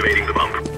Activating the bump.